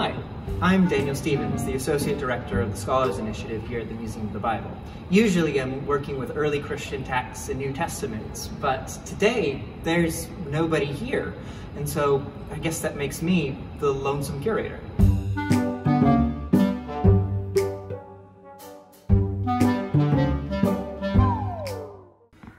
Hi, I'm Daniel Stevens, the Associate Director of the Scholars Initiative here at the Museum of the Bible. Usually I'm working with early Christian texts and New Testaments, but today there's nobody here, and so I guess that makes me the lonesome curator.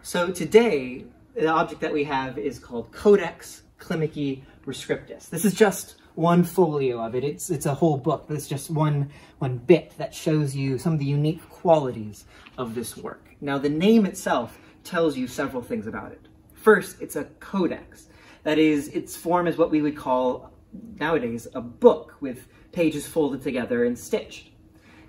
So today, the object that we have is called Codex Climaci Rescriptus. This is just one folio of it. It's it's a whole book, but it's just one one bit that shows you some of the unique qualities of this work. Now, the name itself tells you several things about it. First, it's a codex. That is, its form is what we would call nowadays a book with pages folded together and stitched.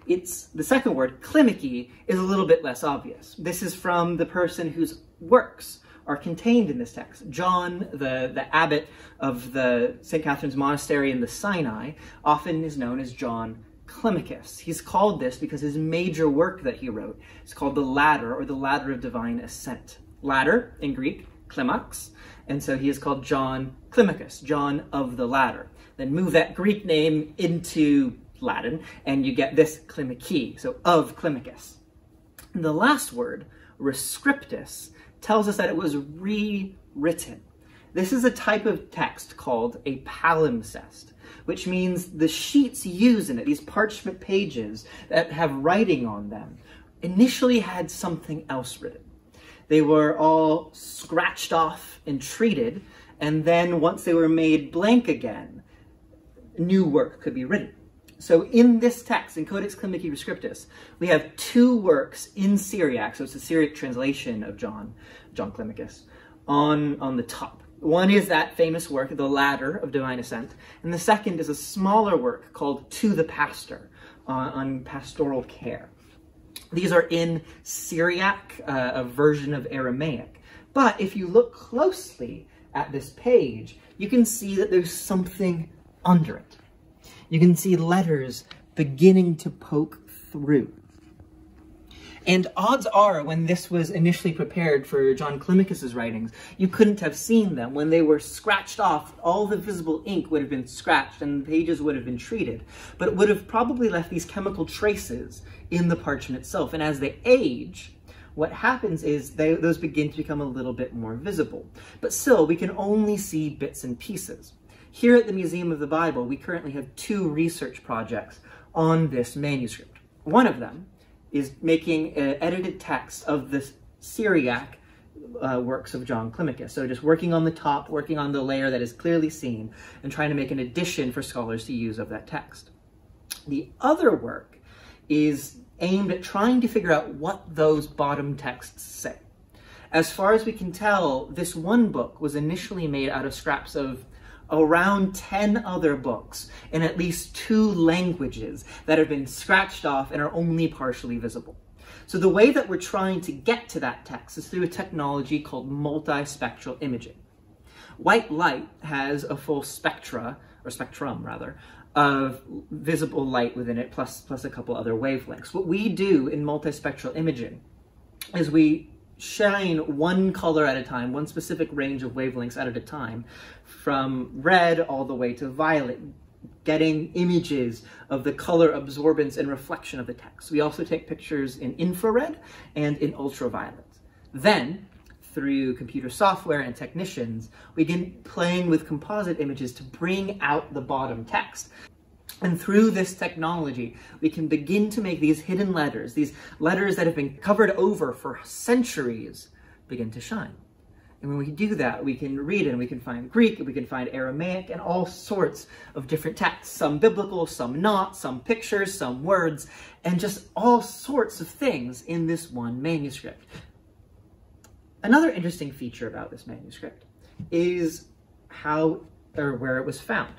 It's the second word, Climaci, is a little bit less obvious. This is from the person whose works are contained in this text. John, the, the abbot of the St. Catherine's Monastery in the Sinai, often is known as John Climacus. He's called this because his major work that he wrote is called the Ladder, or the Ladder of Divine Ascent. Ladder, in Greek, klimax, and so he is called John Climacus, John of the Ladder. Then move that Greek name into Latin, and you get this Climaci, so of Climacus. The last word, rescriptus, tells us that it was rewritten. This is a type of text called a palimpsest, which means the sheets used in it, these parchment pages that have writing on them, initially had something else written. They were all scratched off and treated, and then once they were made blank again, new work could be written. So in this text, in Codex Climaci Rescriptus, we have two works in Syriac, so it's a Syriac translation of John, John Climacus, on, on the top. One is that famous work, The Ladder of Divine Ascent, and the second is a smaller work called To the Pastor, uh, on pastoral care. These are in Syriac, uh, a version of Aramaic. But if you look closely at this page, you can see that there's something under it you can see letters beginning to poke through. And odds are, when this was initially prepared for John Climacus's writings, you couldn't have seen them. When they were scratched off, all the visible ink would have been scratched and the pages would have been treated. But it would have probably left these chemical traces in the parchment itself. And as they age, what happens is they, those begin to become a little bit more visible. But still, we can only see bits and pieces. Here at the Museum of the Bible, we currently have two research projects on this manuscript. One of them is making an edited text of the Syriac uh, works of John Climacus. So just working on the top, working on the layer that is clearly seen, and trying to make an addition for scholars to use of that text. The other work is aimed at trying to figure out what those bottom texts say. As far as we can tell, this one book was initially made out of scraps of around 10 other books in at least two languages that have been scratched off and are only partially visible. So the way that we're trying to get to that text is through a technology called multispectral imaging. White light has a full spectra, or spectrum rather, of visible light within it, plus, plus a couple other wavelengths. What we do in multispectral imaging is we shine one color at a time, one specific range of wavelengths at a time, from red all the way to violet, getting images of the color absorbance and reflection of the text. We also take pictures in infrared and in ultraviolet. Then, through computer software and technicians, we begin playing with composite images to bring out the bottom text. And through this technology, we can begin to make these hidden letters, these letters that have been covered over for centuries, begin to shine. And when we do that, we can read and we can find Greek, we can find Aramaic, and all sorts of different texts, some biblical, some not, some pictures, some words, and just all sorts of things in this one manuscript. Another interesting feature about this manuscript is how or where it was found.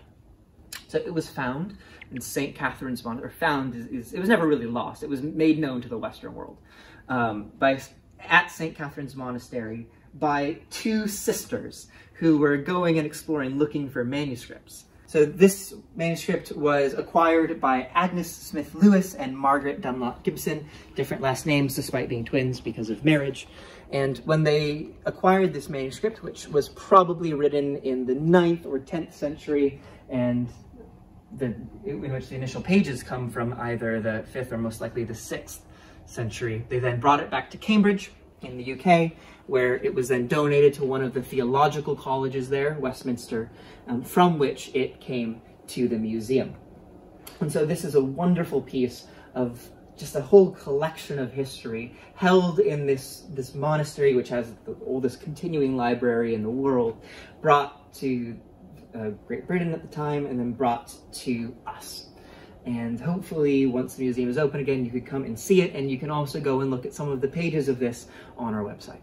So it was found in St. Catherine's Monastery, or found, is, is, it was never really lost. It was made known to the Western world um, by at St. Catherine's Monastery by two sisters who were going and exploring looking for manuscripts. So this manuscript was acquired by Agnes Smith Lewis and Margaret Dunlop Gibson, different last names despite being twins because of marriage. And when they acquired this manuscript, which was probably written in the 9th or 10th century and the, in which the initial pages come from either the 5th or most likely the 6th century. They then brought it back to Cambridge in the UK, where it was then donated to one of the theological colleges there, Westminster, um, from which it came to the museum. And so this is a wonderful piece of just a whole collection of history held in this, this monastery, which has the oldest continuing library in the world, brought to uh, Great Britain at the time, and then brought to us. And hopefully, once the museum is open again, you could come and see it, and you can also go and look at some of the pages of this on our website.